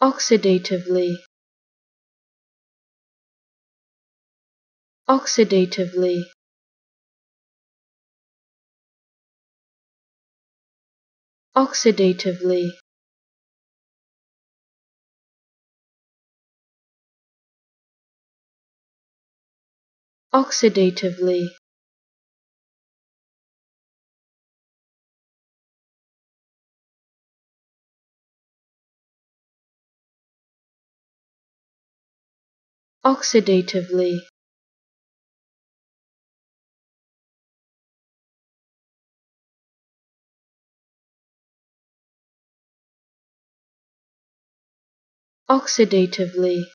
oxidatively. Oxidatively. Oxidatively. Oxidatively oxidatively. Oxidatively